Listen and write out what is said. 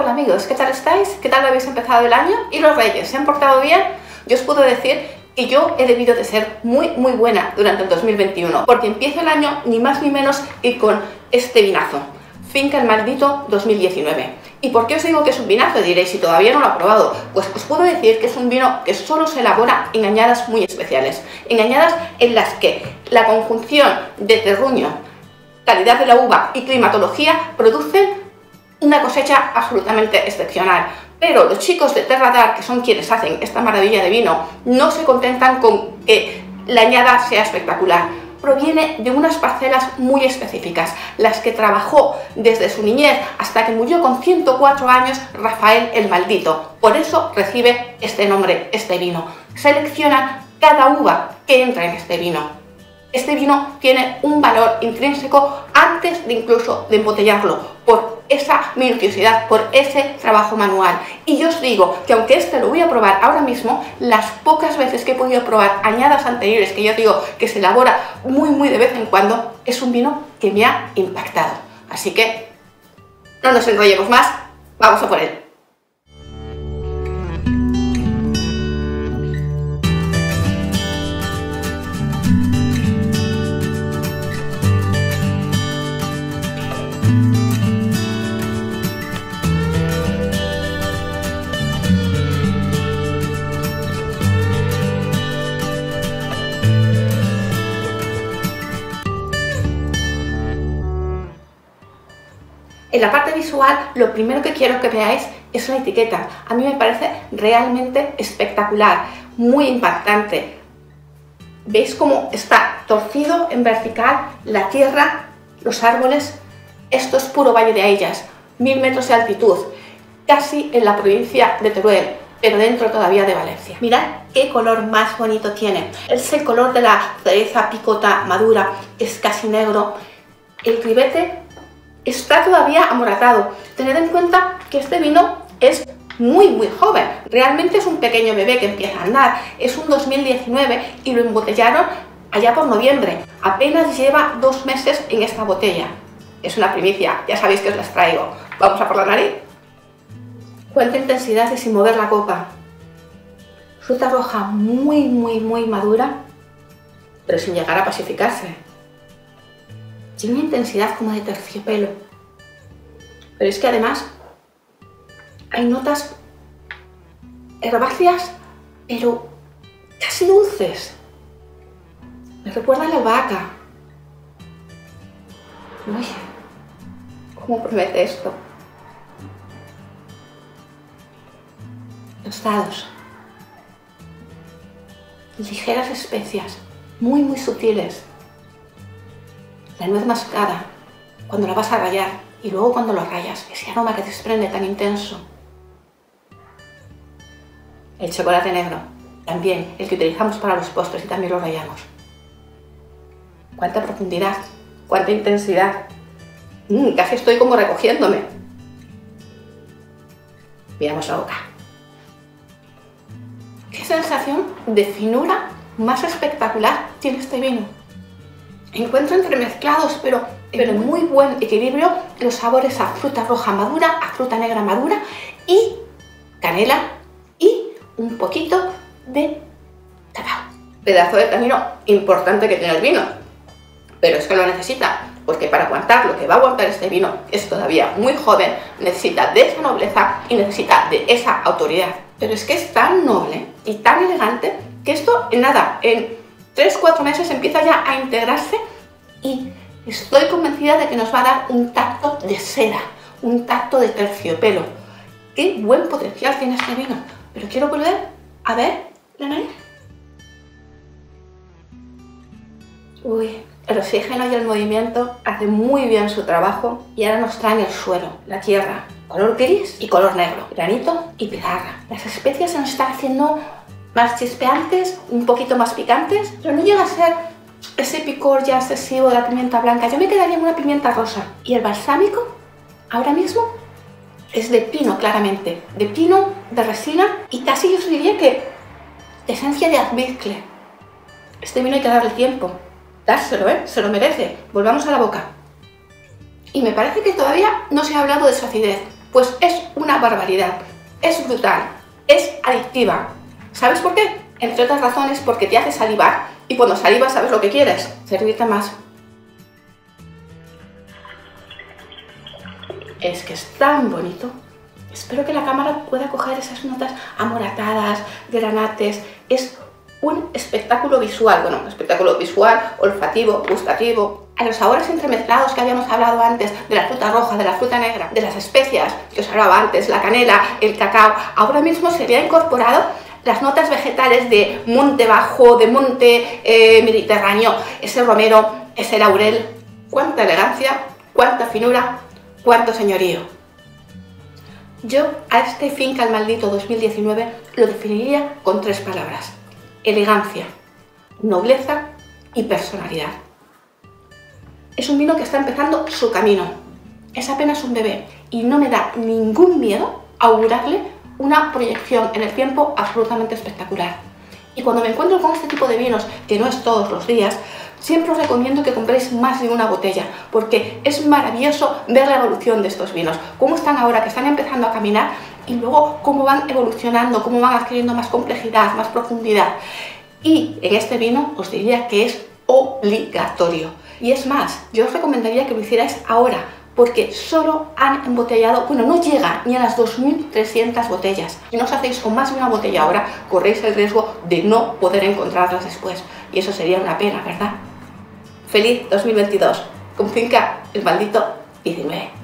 Hola amigos, ¿qué tal estáis? ¿Qué tal habéis empezado el año? ¿Y los reyes? ¿Se han portado bien? Yo os puedo decir que yo he debido de ser muy muy buena durante el 2021 porque empiezo el año ni más ni menos que con este vinazo Finca el Maldito 2019 ¿Y por qué os digo que es un vinazo? Diréis, si todavía no lo he probado. Pues os puedo decir que es un vino que solo se elabora en añadas muy especiales. En añadas en las que la conjunción de terruño, calidad de la uva y climatología producen una cosecha absolutamente excepcional. Pero los chicos de Terradar, que son quienes hacen esta maravilla de vino, no se contentan con que la añada sea espectacular. Proviene de unas parcelas muy específicas, las que trabajó desde su niñez hasta que murió con 104 años Rafael el Maldito. Por eso recibe este nombre, este vino. Selecciona cada uva que entra en este vino. Este vino tiene un valor intrínseco antes de incluso de embotellarlo, esa minuciosidad, por ese trabajo manual. Y yo os digo que aunque este lo voy a probar ahora mismo, las pocas veces que he podido probar añadas anteriores, que yo digo que se elabora muy muy de vez en cuando, es un vino que me ha impactado. Así que no nos enrollemos más, vamos a por él. En la parte visual, lo primero que quiero que veáis es la etiqueta. A mí me parece realmente espectacular, muy impactante. ¿Veis cómo está torcido en vertical la tierra, los árboles? Esto es puro Valle de Aillas, mil metros de altitud, casi en la provincia de Teruel, pero dentro todavía de Valencia. Mirad qué color más bonito tiene. Es el color de la cereza picota madura, es casi negro. El ribete está todavía amoratado. Tened en cuenta que este vino es muy muy joven, realmente es un pequeño bebé que empieza a andar, es un 2019 y lo embotellaron allá por noviembre, apenas lleva dos meses en esta botella. Es una primicia, ya sabéis que os las traigo. Vamos a por la nariz. Cuánta intensidad y sin mover la copa. Fruta roja muy muy muy madura, pero sin llegar a pacificarse tiene una intensidad como de terciopelo. Pero es que además hay notas herbáceas, pero casi dulces. Me recuerda a la vaca. Uy, ¿cómo promete esto? Tostados. Ligeras especias, muy muy sutiles la nuez mascada, cuando la vas a rayar y luego cuando lo rayas, ese aroma que desprende tan intenso. El chocolate negro, también el que utilizamos para los postres y también lo rayamos. Cuánta profundidad, cuánta intensidad. Mm, casi estoy como recogiéndome. Miramos la boca. ¿Qué sensación de finura más espectacular tiene este vino? Encuentro entremezclados, pero, pero en muy buen equilibrio, los sabores a fruta roja madura, a fruta negra madura y canela y un poquito de cacao. Pedazo de camino importante que tiene el vino, pero es que lo necesita, porque para aguantar lo que va a aguantar este vino, es todavía muy joven, necesita de esa nobleza y necesita de esa autoridad. Pero es que es tan noble y tan elegante que esto en nada, en 3-4 meses empieza ya a integrarse y estoy convencida de que nos va a dar un tacto de seda, un tacto de terciopelo. Qué buen potencial tiene este vino. Pero quiero volver a ver la nariz. Uy, el oxígeno y el movimiento hacen muy bien su trabajo y ahora nos traen el suelo, la tierra, color gris y color negro, granito y pizarra. Las especias se nos están haciendo más chispeantes, un poquito más picantes, pero no llega a ser ese picor ya excesivo de la pimienta blanca. Yo me quedaría en una pimienta rosa. Y el balsámico, ahora mismo, es de pino, claramente. De pino, de resina y casi yo diría que de esencia de almizcle. Este vino hay que darle tiempo. Dárselo, ¿eh? Se lo merece. Volvamos a la boca. Y me parece que todavía no se ha hablado de su acidez. Pues es una barbaridad, es brutal, es adictiva. ¿Sabes por qué? Entre otras razones porque te hace salivar y cuando salivas sabes lo que quieres, servirte más. Es que es tan bonito. Espero que la cámara pueda coger esas notas amoratadas, granates. Es un espectáculo visual, bueno, un espectáculo visual, olfativo, gustativo. A los sabores entremezclados que habíamos hablado antes, de la fruta roja, de la fruta negra, de las especias que os hablaba antes, la canela, el cacao, ahora mismo se le ha incorporado las notas vegetales de monte bajo, de monte eh, mediterráneo, ese romero, ese laurel. ¡Cuánta elegancia! ¡Cuánta finura! ¡Cuánto señorío! Yo a este finca al maldito 2019 lo definiría con tres palabras. Elegancia, nobleza y personalidad. Es un vino que está empezando su camino. Es apenas un bebé y no me da ningún miedo augurarle una proyección en el tiempo absolutamente espectacular. Y cuando me encuentro con este tipo de vinos, que no es todos los días, siempre os recomiendo que compréis más de una botella, porque es maravilloso ver la evolución de estos vinos, cómo están ahora, que están empezando a caminar, y luego cómo van evolucionando, cómo van adquiriendo más complejidad, más profundidad. Y en este vino os diría que es obligatorio. Y es más, yo os recomendaría que lo hicierais ahora, porque solo han embotellado, bueno, no llega ni a las 2.300 botellas. Si no os hacéis con más de una botella ahora, corréis el riesgo de no poder encontrarlas después. Y eso sería una pena, ¿verdad? Feliz 2022, con finca El Maldito 19.